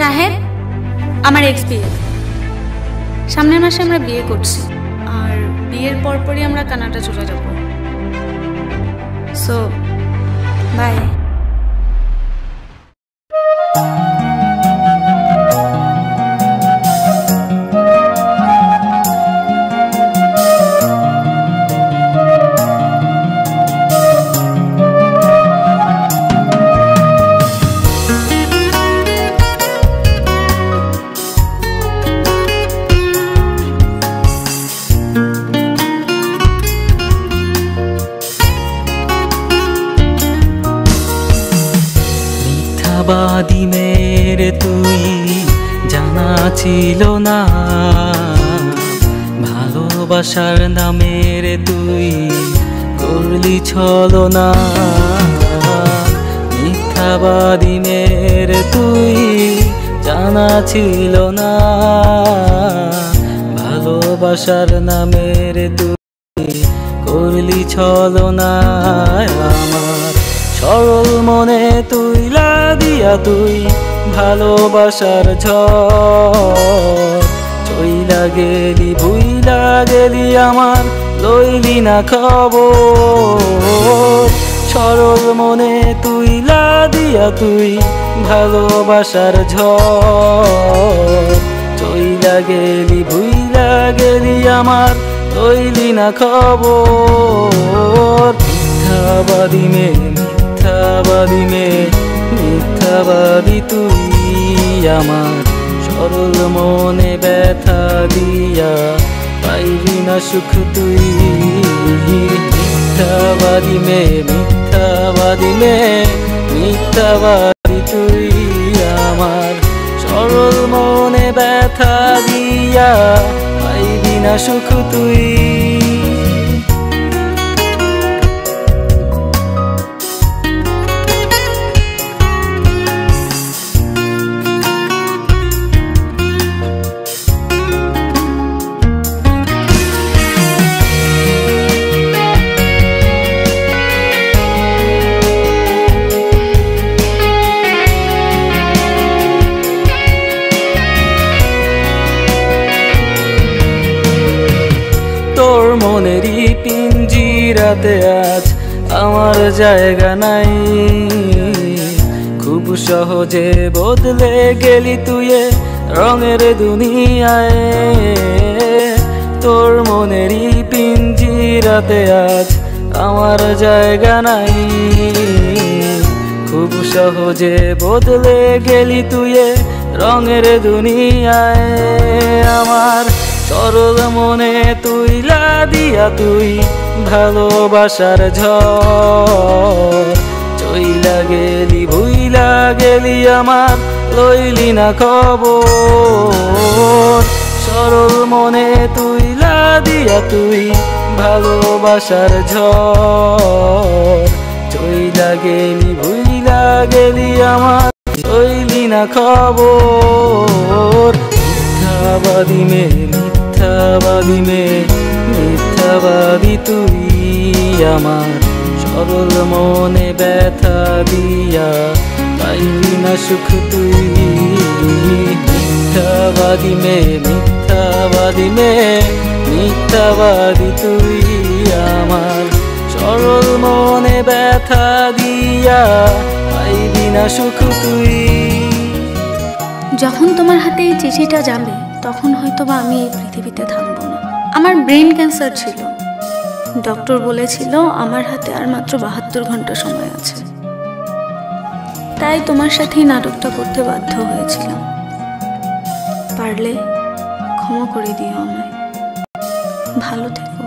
শাহেদ আমার এক্স সামনের মাসে আমরা বিয়ে করছি, আর বিয়ের পরপরই আমরা কানাডা চলে যাব। সো বাই মিথ্যাবাদী মেরে তুই, জানা ছিল না। ভালোবাসার নামের তুই করলি ছলো না মিথ্যাবাদী মেরে তুই, জানা ছিল না। ভালোবাসার নামের তুই করলি ছলো না আমার সরল মনে তুই দিয়া তুই ভালোবাসার ঝড়। চইলা গেলি ভুইলা গেলি আমার, লইলি না খবর। সরল মনে তুই দিয়া তুই ভালোবাসার ঝড়। চইলা গেলি ভুইলা গেলি আমার, লইলি না খবর। মিথ্যাবাদী মে মিথ্যাবাদী মে, মিথ্যাবাদী তুই আমার। সরল মনে ব্যথা দিয়া পাইবি না সুখ তুই। মিথ্যাবাদী মে মিথ্যাবাদী মে, মিথ্যাবাদী তুই আমার। সরল মনে ব্যথা দিয়া পাইবি না সুখ তুই। মনেরই পিঞ্জিরাতে আজ আমার জায়গা নাই। খুব সহজে বদলে গেলি তুই রঙের দুনিয়ায়। তোর মনেরই পিঞ্জিরাতে আজ আমার জায়গা নাই। খুব সহজে বদলে গেলি তুই রঙের দুনিয়ায়। আমার সরল মনে তুই দিয়া তুই ভালোবাসার ঝড়। গেলি ভুইলা গেলি আমার, লইলি না খবর। সরল মনে তুই দিয়া তুই ভালোবাসার ঝড়। চইলা গেলি ভুইলা গেলি আমার, লইলি না খবর। মিথ্যাবাদী মে মিথ্যাবাদী মে, মিথ্যাবাদী তুই আমার। সরল মনে ব্যথা দিয়া পাইবি না সুখ তুই। মিথ্যাবাদী মে মিথ্যাবাদী মে, মিথ্যাবাদী তুই আমার। সরল মনে ব্যথা দিয়া পাইবি না সুখ তুই। যখন তোমার হাতে এই চিঠিটা যাবে, তখন হয়তো বা আমি এই পৃথিবীতে থাকব না। আমার ব্রেন ক্যান্সার ছিল। ডক্টর বলেছিল, আমার হাতে আর মাত্র বাহাত্তর ঘণ্টা সময় আছে। তাই তোমার সাথেই নাটকটা করতে বাধ্য হয়েছিলাম। পারলে ক্ষমা করে দিও আমায়। ভালো থেকো।